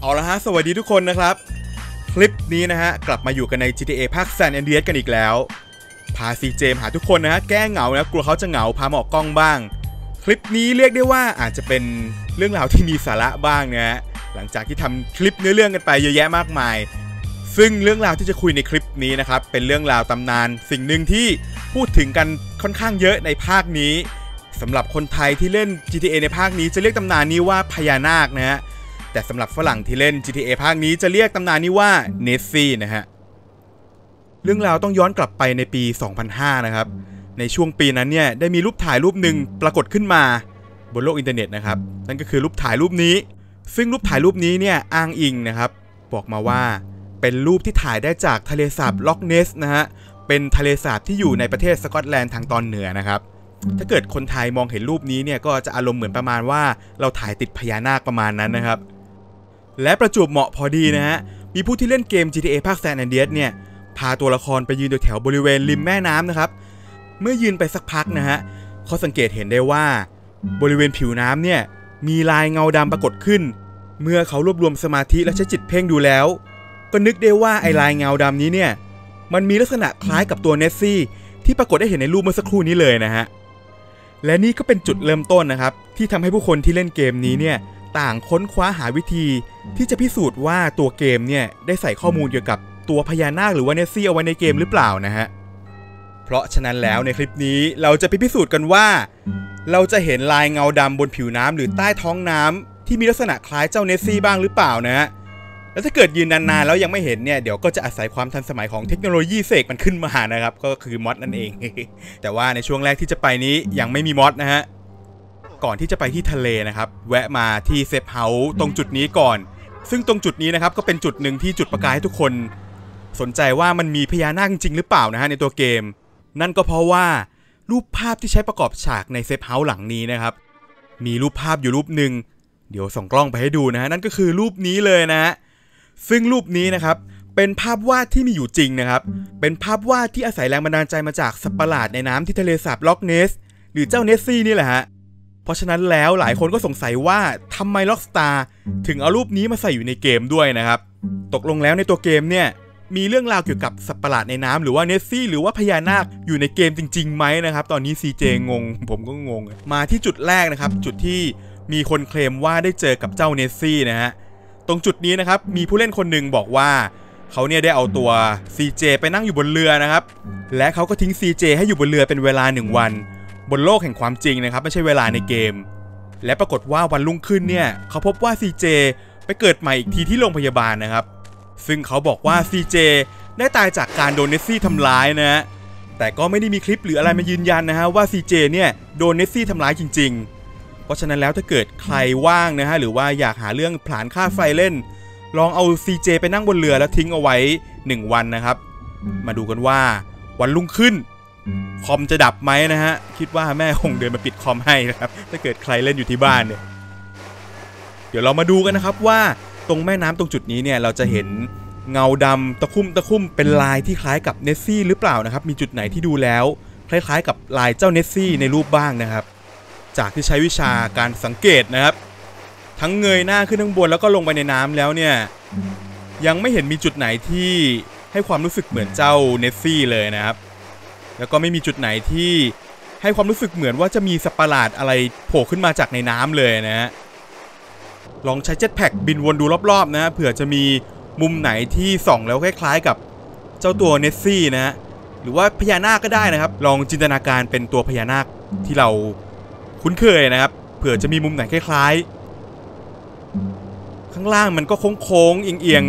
เอาละฮะ สวัสดีทุกคนนะครับ คลิปนี้นะฮะ กลับมาอยู่กันใน GTA ภาค San Andreas กันอีกแล้ว พาซีเจมหาทุกคนนะฮะ แก้เหงานะกลัวเขาจะเหงา พามออกกล้องบ้าง คลิปนี้เรียกได้ว่าอาจจะเป็นเรื่องราวที่มีสาระบ้างนะฮะ หลังจากที่ทำคลิปเนื้อเรื่องกันไปเยอะแยะมากมาย ซึ่งเรื่องราวที่จะคุยในคลิปนี้นะครับ เป็นเรื่องราวตำนาน สิ่งหนึ่งที่พูดถึงกันค่อนข้างเยอะในภาคนี้สำหรับคนไทยที่เล่น GTA ในภาคนี้จะเรียกตำนานนี้ว่าพญานาคนะฮะ แต่สำหรับฝรั่งที่เล่น GTA ภาคนี้จะเรียกตำนานนี้ว่าเนสซี่นะฮะ เรื่องราวต้องย้อนกลับไปในปี 2005 นะครับ ในช่วงปีนั้นเนี่ยได้มีรูปถ่ายรูปหนึ่งปรากฏขึ้นมาบนโลกอินเทอร์เน็ตนะครับ นั่นก็คือรูปถ่ายรูปนี้ ซึ่งรูปถ่ายรูปนี้เนี่ยอ้างอิงนะครับ บอกมาว่าเป็นรูปที่ถ่ายได้จากทะเลสาบล็อกเนสนะฮะ เป็นทะเลสาบที่อยู่ในประเทศสกอตแลนด์ทางตอนเหนือนะครับ ถ้าเกิดคนไทยมองเห็นรูปนี้เนี่ยก็จะอารมณ์เหมือนประมาณว่าเราถ่ายติดพญานาคประมาณนั้นนะครับ และประจวบเหมาะพอดีนะฮะ มีผู้ที่เล่นเกม GTA ภาคแซนแอนเดียสเนี่ย พาตัวละครไปยืนแถวบริเวณริมแม่น้ำนะครับ เมื่อยืนไปสักพักนะฮะเขาสังเกตเห็นได้ว่า บริเวณผิวน้ำเนี่ย มีลายเงาดำปรากฏขึ้น เมื่อเขารวบรวมสมาธิและใช้จิตเพ่งดูแล้ว ก็นึกได้ว่าไอ้ลายเงาดำนี้เนี่ย มันมีลักษณะคล้ายกับตัวเนสซี่ที่ปรากฏได้เห็นในรูปเมื่อสักครู่นี้เลยนะฮะ และนี่ก็เป็นจุดเริ่มต้นนะครับ ที่ทำให้ผู้คนที่เล่นเกมนี้เนี่ย ต่างค้นคว้าหาวิธี ที่จะพิสูจน์ว่าตัวเกมเนี่ยได้ใส่ข้อมูลเกี่ยวกับตัวพญานาคหรือว่าเนสซี่เอาไว้ในเกมหรือเปล่านะฮะ เพราะฉะนั้นแล้วในคลิปนี้เราจะไปพิสูจน์กันว่า เราจะเห็นลายเงาดำบนผิวน้ำหรือใต้ท้องน้ำที่มีลักษณะคล้ายเจ้าเนสซี่บ้างหรือเปล่านะฮะแล้วถ้าเกิดยืนนานๆแล้วยังไม่เห็นเนี่ยเดี๋ยวก็จะอาศัยความทันสมัยของเทคโนโลยีเสกมันขึ้นมานะครับ ก็คือมอดนั่นเอง แต่ว่าในช่วงแรกที่จะไปนี้ยังไม่มี mod นะฮะ ก่อนที่จะไปที่ทะเลนะครับ แวะมาที่ safe house ตรงจุดนี้ก่อน ซึ่งตรงจุดนี้นะครับก็เป็นจุดหนึ่งที่จุดประกายให้ทุกคน สนใจว่ามันมีพญานาคจริงหรือเปล่านะฮะในตัวเกม นั่นก็เพราะว่ารูปภาพที่ใช้ประกอบฉากใน safe house หลังนี้นะครับ มีรูปภาพอยู่รูปหนึ่งเดี๋ยวส่องกล้องไปให้ดูนะฮะนั่นก็คือรูปนี้เลยนะฮะซึ่งรูปนี้นะครับเป็นภาพวาดที่มีอยู่จริงนะครับ เป็นภาพวาดที่อาศัยแรงบันดาลใจมาจากสัตว์ประหลาดในน้ำที่ทะเลสาบล็อกเนส หรือเจ้าเนสซี่นี่แหละฮะ เพราะฉะนั้นแล้วหลายคนก็สงสัยว่าทำไม Rockstar ถึงเอารูปนี้มาใส่อยู่ในเกมด้วยนะครับ ตกลงแล้วในตัวเกมเนี่ยมีเรื่องราวเกี่ยวกับสัตว์ประหลาดในน้ำหรือว่าเนสซี่หรือว่าพญานาคอยู่ในเกมจริงๆไหมนะครับ ตอนนี้ CJ งง ผมก็งง มาที่จุดแรกนะครับ จุดที่มีคนเคลมว่าได้เจอกับเจ้าเนสซี่นะฮะตรงจุดนี้นะครับมีผู้เล่นคนหนึ่งบอกว่าเขาเนี่ยได้เอาตัว CJ ไปนั่งอยู่บนเรือนะครับ และเขาก็ทิ้ง CJ ให้อยู่บนเรือเป็นเวลา 1 วัน บนโลกแห่งความจริงนะครับ ไม่ใช่เวลาในเกม และปรากฏว่าวันรุ่งขึ้นเนี่ย เขาพบว่า CJ ไปเกิดใหม่อีกทีที่โรงพยาบาลนะครับ ซึ่งเขาบอกว่า CJ ได้ตายจากการโดนเนสซี่ทำร้ายนะฮะแต่ก็ไม่ได้มีคลิปหรืออะไรมายืนยันนะฮะว่า CJ เนี่ยโดนเนสซี่ทำร้ายจริง ๆ เพราะฉะนั้นแล้วถ้าเกิดใครว่างนะฮะหรือว่าอยากหาเรื่องผลานค่าไฟเล่น ลองเอา CJ ไปนั่งบนเรือแล้วทิ้งเอาไว้ 1 วันนะครับ มาดูกันว่าวันรุ่งขึ้น คอมจะดับไหมนะฮะ คิดว่าแม่คงเดินมาปิดคอมให้นะครับ ถ้าเกิดใครเล่นอยู่ที่บ้านเนี่ย เดี๋ยวเรามาดูกันนะครับว่าตรงแม่น้ำตรงจุดนี้เนี่ยเราจะเห็นเงาดำตะคุ่มตะคุ่มเป็นลายที่คล้ายกับเนสซี่หรือเปล่านะครับ มีจุดไหนที่ดูแล้ว คล้ายๆ กับลายเจ้าเนสซี่ในรูปบ้างนะครับ จากที่ใช้วิชาการสังเกตนะครับ ทั้งเงยหน้าขึ้นข้างบนแล้วก็ลงไปในน้ำแล้วเนี่ย ยังไม่เห็นมีจุดไหนที่ให้ความรู้สึกเหมือนเจ้าเนสซี่เลยนะครับ แล้วก็ไม่มีจุดไหนที่ให้ความรู้สึกเหมือนว่าจะมีสัตว์ประหลาดอะไรโผล่ขึ้นมาจากในน้ำเลยนะฮะลองใช้เจ็ตแพ็กบินวนดูรอบๆนะเผื่อจะมีมุมไหนที่ส่องแล้วคล้ายๆกับเจ้าตัวเนสซี่นะฮะหรือว่าพญานาคก็ได้นะครับ ลองจินตนาการเป็นตัวพญานาคที่เราคุ้นเคยนะครับ เผื่อจะมีมุมไหนคล้ายๆ ข้างล่างมันก็โค้งๆเอียง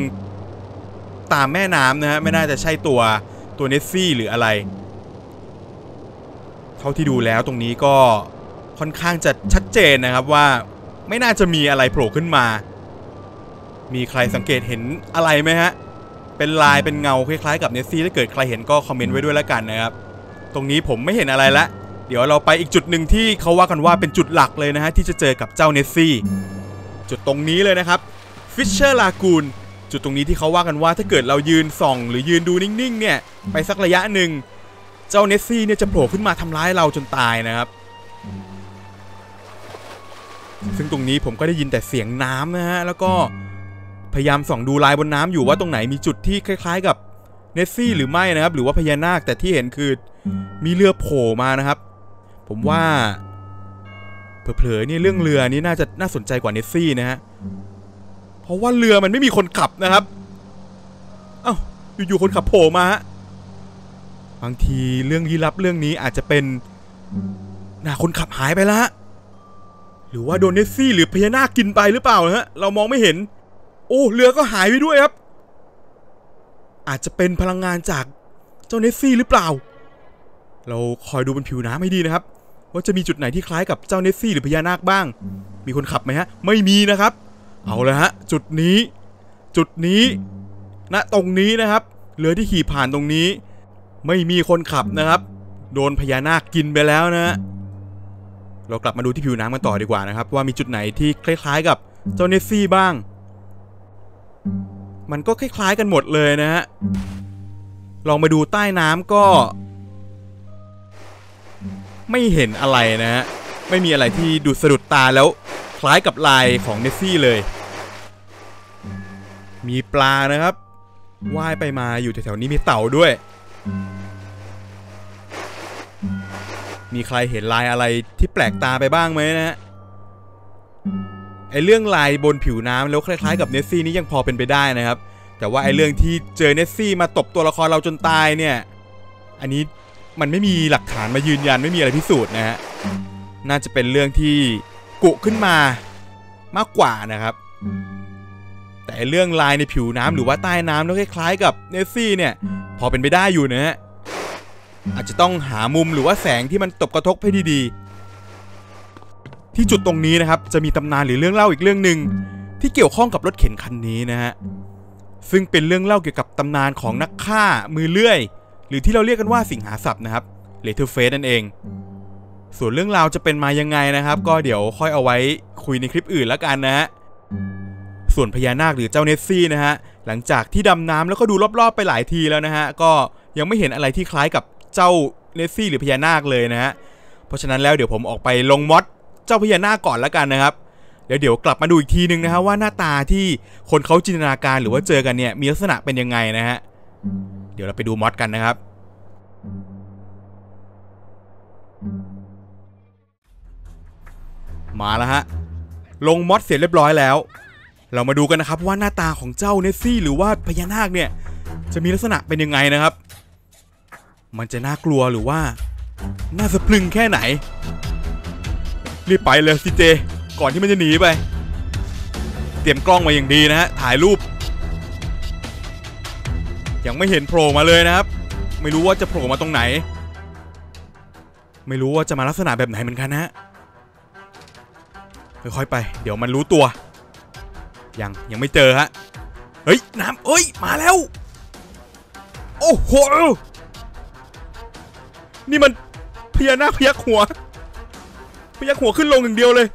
ๆตามแม่น้ำนะฮะไม่น่าจะใช่ตัวตัวเนสซี่หรืออะไร เท่าที่ดูแล้วตรงนี้ก็ค่อนข้างจะชัดเจนนะครับว่าไม่น่าจะมีอะไรโผล่ขึ้นมา มีใครสังเกตเห็นอะไรไหมฮะ เป็นลายเป็นเงาคล้ายๆ กับเนสซี่ถ้าเกิดใครเห็นก็คอมเมนต์ไว้ด้วยแล้วกันนะครับ ตรงนี้ผมไม่เห็นอะไรละเดี๋ยวเราไปอีกจุดหนึ่งที่เขาว่ากันว่าเป็นจุดหลักเลยนะฮะที่จะเจอกับเจ้าเนสซี่ จุดตรงนี้เลยนะครับ Fisher Lagoon จุดตรงนี้ที่เขาว่ากันว่าถ้าเกิดเรายืนส่อง หรือยืนดูนิ่งๆเนี่ยไปสักระยะหนึ่ง เจ้าเนสซี่เนี่ยจะโผล่ขึ้นมาทำร้ายเราจนตายนะครับ ซึ่งตรงนี้ผมก็ได้ยินแต่เสียงน้ำนะฮะ แล้วก็พยายามส่องดูลายบนน้ำอยู่ว่าตรงไหนมีจุดที่คล้าย ๆ กับเนสซี่หรือไม่นะครับ หรือว่าพญานาคแต่ที่เห็นคือมีเรือโผล่มานะครับ ผมว่าเผลอๆนี่เรื่องเรือนี่น่าจะน่าสนใจกว่าเนสซี่นะฮะเพราะว่าเรือมันไม่มีคนขับนะครับ เอ้าอยู่ๆคนขับโผล่มาฮะ บางทีเรื่องลี้ลับเรื่องนี้อาจจะเป็นน่าคนขับหายไปแล้วฮะหรือว่าโดนเนสซี่หรือพญานาคกินไปหรือเปล่านะฮะ เรามองไม่เห็น โอ้เรือก็หายไปด้วยครับ อาจจะเป็นพลังงานจากเจ้าเนสซี่หรือเปล่า เราคอยดูบนผิวน้ำให้ดีนะครับ ว่าจะมีจุดไหนที่คล้ายกับเจ้าเนสซี่หรือพญานาคบ้าง มีคนขับไหมฮะ ไม่มีนะครับ เอาละฮะ จุดนี้ จุดนี้ณตรงนี้นะครับเรือที่ขี่ผ่านตรงนี้ ไม่มีคนขับนะครับ โดนพญานาคกินไปแล้วนะฮะเรากลับมาดูที่ผิวน้ำกันต่อดีกว่านะครับ ว่ามีจุดไหนที่คล้ายๆกับเจ้าเนสซี่บ้าง มันก็คล้ายๆกันหมดเลยนะฮะลองมาดูใต้น้ำก็ ไม่เห็นอะไรนะฮะไม่มีอะไรที่ดูสะดุดตาแล้วคล้ายกับลายของเนสซี่เลย มีปลานะครับว่ายไปมาอยู่แถวๆนี้มีเต่าด้วย มีใครเห็นลายอะไรที่แปลกตาไปบ้างไหมนะฮะไอเรื่องลายบนผิวน้ำแล้วคล้ายๆกับเนสซี่นี่ยังพอเป็นไปได้นะครับ แต่ว่าไอเรื่องที่เจอเนสซี่มาตบตัวละครเราจนตายเนี่ย อันนี้มันไม่มีหลักฐานมายืนยันไม่มีอะไรพิสูจน์นะฮะน่าจะเป็นเรื่องที่กุขึ้นมามากกว่านะครับ แต่เรื่องลายในผิวน้ำหรือว่าใต้น้ำแล้วคล้ายๆกับเนสซี่เนี่ย พอเป็นไปได้อยู่นะฮะ อาจจะต้องหามุมหรือว่าแสงที่มันตบกระทบให้ดีๆ ที่จุดตรงนี้นะครับ จะมีตำนานหรือเรื่องเล่าอีกเรื่องหนึ่งที่เกี่ยวข้องกับรถเข็นคันนี้นะฮะซึ่งเป็นเรื่องเล่าเกี่ยวกับตำนานของนักฆ่ามือเลื่อย หรือที่เราเรียกกันว่าสิงหาศัพนะครับLeatherface นั่นเอง ส่วนเรื่องราวจะเป็นมายังไงนะครับ ก็เดี๋ยวค่อยเอาไว้คุยในคลิปอื่นแล้วกันนะฮะส่วนพญานาคหรือเจ้าเนสซี่นะฮะหลังจากที่ดำน้ำแล้วก็ดูรอบๆไปหลายทีแล้วนะฮะก็ยังไม่เห็นอะไรที่คล้ายกับ เจ้าเนสซี่หรือพญานาคเลยนะฮะ เพราะฉะนั้นแล้วเดี๋ยวผมออกไปลง mod เจ้าพญานาคก่อนแล้วกันนะครับ แล้วเดี๋ยวกลับมาดูอีกทีนึงนะฮะว่าหน้าตาที่คนเขาจินตนาการหรือว่าเจอกันเนี่ยมีลักษณะเป็นยังไงนะฮะ เดี๋ยวเราไปดูมอดกันนะครับ มาแล้วฮะ ลงมอดเสร็จเรียบร้อยแล้ว เรามาดูกันนะครับว่าหน้าตาของเจ้าเนสซี่หรือว่าพญานาคเนี่ยจะมีลักษณะเป็นยังไงนะครับ มันจะน่ากลัวหรือว่า น่าสะพรึงแค่ไหน รีบไปเลยสิเจ ก่อนที่มันจะหนีไป เตรียมกล้องมาอย่างดีนะฮะ ถ่ายรูป ยังไม่เห็นโผล่มาเลยนะครับ ไม่รู้ว่าจะโผล่มาตรงไหน ไม่รู้ว่าจะมาลักษณะแบบไหนเหมือนกันนะฮะค่อยๆไป เดี๋ยวมันรู้ตัว ยังยังไม่เจอฮะ เฮ้ย น้ำเอ้ย มาแล้ว โอ้โห นี่มันพญานาคพยักหัว พยักหัวขึ้นลงอย่างเดียวเลย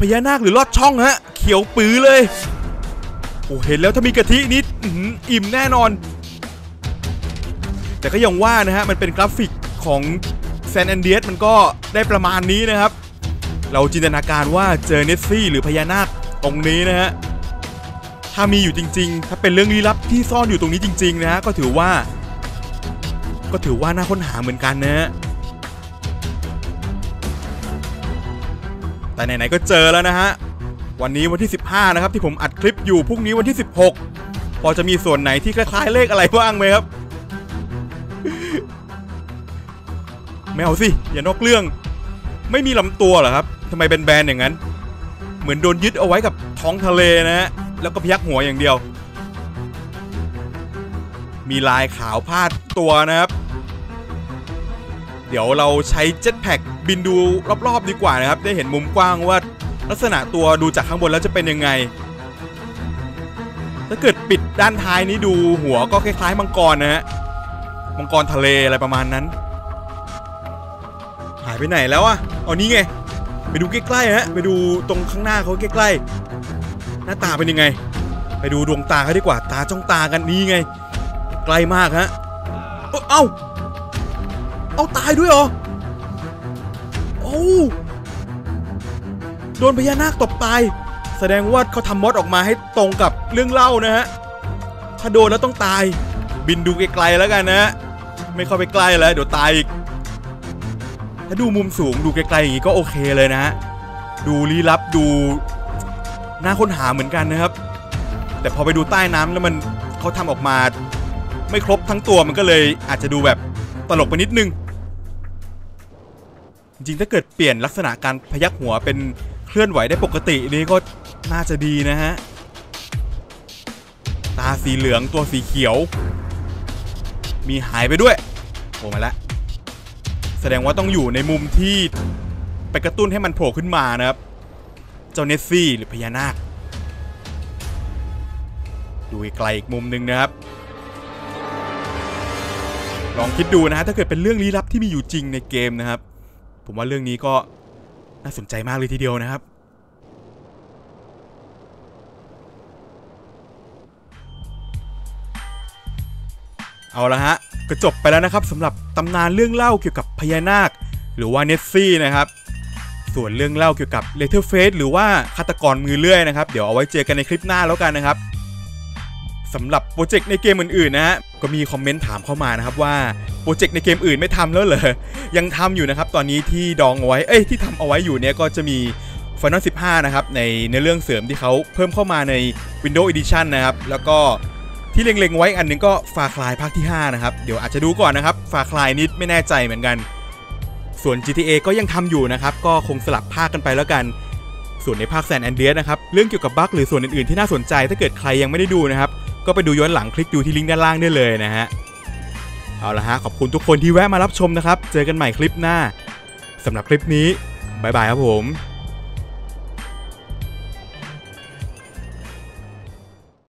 พญานาคหรือลอดช่องฮะ เขียวปื้อเลย โอ้เห็นแล้วถ้ามีกะทินิดอิ่มแน่นอน แต่ก็ยังว่านะฮะ มันเป็นกราฟิกของ San Andreas มันก็ได้ประมาณนี้นะครับ เราจินตนาการว่าเจอเนสซี่หรือพญานาคตรงนี้นะฮะ ถ้ามีอยู่จริง ๆ ถ้าเป็นเรื่องลี้ลับที่ซ่อนอยู่ตรงนี้จริง ๆ นะฮะ ก็ถือว่า ก็ถือว่าน่าค้นหาเหมือนกันนะฮะแต่ไหนๆก็เจอแล้วนะฮะ วันนี้วันที่ 15 นะครับ ที่ผมอัดคลิปอยู่พรุ่งนี้วันที่ 16 พอจะมีส่วนไหนที่คล้ายๆเลขอะไรบ้างไหมครับ ไม่เอาสิ อย่านอกเรื่อง ไม่มีลำตัวเหรอครับทำไมเป็นแบนๆอย่างนั้น เหมือนโดนยึดเอาไว้กับท้องทะเลนะฮะ แล้วก็พยักหัวอย่างเดียว มีลายขาวพาดตัวนะครับ เดี๋ยวเราใช้เจ็ตแพ็กบินดูรอบๆดีกว่านะครับ ได้เห็นมุมกว้างว่าลักษณะตัวดูจากข้างบนแล้วจะเป็นยังไง ถ้าเกิดปิดด้านท้ายนี้ดูหัวก็คล้ายๆมังกรนะฮะ มังกรทะเลอะไรประมาณนั้น หายไปไหนแล้วอะเอานี้ไง ไปดูใกล้ๆฮะ ไปดูตรงข้างหน้าเขาใกล้ๆ หน้าตาเป็นยังไง ไปดูดวงตาเขาดีกว่า ตาจ้องตากันนี่ไง ไกลมากฮะ เอ้า เอาตายด้วยเหรอ โอ้โดนพญานาคตบตาย แสดงว่าเขาทำมอดออกมาให้ตรงกับเรื่องเล่านะฮะ ถ้าโดนแล้วต้องตาย บินดูไกลๆแล้วกันนะฮะไม่เข้าไปใกล้แล้วเดี๋ยวตายอีก ถ้าดูมุมสูงดูไกลๆอย่างนี้ก็โอเคเลยนะฮะ ดูลี้ลับดูน่าค้นหาเหมือนกันนะครับ แต่พอไปดูใต้น้ำแล้วมันเขาทำออกมา ไม่ครบทั้งตัวมันก็เลยอาจจะดูแบบตลกไปนิดนึง จริงถ้าเกิดเปลี่ยนลักษณะการพยักหัวเป็นเคลื่อนไหวได้ปกตินี่ก็น่าจะดีนะฮะ ตาสีเหลืองตัวสีเขียว มีหายไปด้วยโผล่มาแล้วแสดงว่าต้องอยู่ในมุมที่ไปกระตุ้นให้มันโผล่ขึ้นมานะครับ เจ้าเนสซี่หรือพญานาค ดูไกลอีกมุมหนึ่งนะครับ ลองคิดดูนะฮะถ้าเกิดเป็นเรื่องลี้ลับที่มีอยู่จริงในเกมนะครับ ผมว่าเรื่องนี้ก็น่าสนใจมากเลยทีเดียวนะครับ เอาละฮะก็จบไปแล้วนะครับสำหรับตำนานเรื่องเล่าเกี่ยวกับพญานาค หรือว่าเนสซี่นะครับ ส่วนเรื่องเล่าเกี่ยวกับ Leatherface หรือว่าฆาตกรมือเลื่อยนะครับ เดี๋ยวเอาไว้เจอกันในคลิปหน้าแล้วกันนะครับสำหรับโปรเจกต์ในเกมอื่นๆนะฮะก็มีคอมเมนต์ถามเข้ามานะครับว่า โปรเจกต์ในเกมอื่นไม่ทำแล้วเหรอ ยังทำอยู่นะครับ ตอนนี้ที่ดองไว้ เอ้ย ที่ทำเอาไว้อยู่เนี่ยก็จะมี Final 15 นะครับ ในเนื้อเรื่องเสริมที่เขาเพิ่มเข้ามาใน Windows Edition นะครับ แล้วก็ที่เล็งๆไว้อันหนึ่งก็ Far Cry ภาคที่ 5 นะครับ เดี๋ยวอาจจะดูก่อนนะครับ Far Cry นิดไม่แน่ใจเหมือนกัน ส่วน GTA ก็ยังทำอยู่นะครับ ก็คงสลับภาคกันไปแล้วกัน ส่วนในภาค San Andreas นะครับ เรื่องเกี่ยวกับบั๊กหรือส่วนอื่นๆที่น่าสนใจถ้าเกิดใครยังไม่ได้ดูนะครับ ก็ไปดูย้อนหลังคลิกดูที่ลิงก์ด้านล่างได้เลยนะฮะ เอาละฮะขอบคุณทุกคนที่แวะมารับชมนะครับ เจอกันใหม่คลิปหน้าสำหรับคลิปนี้ bye bye ครับผม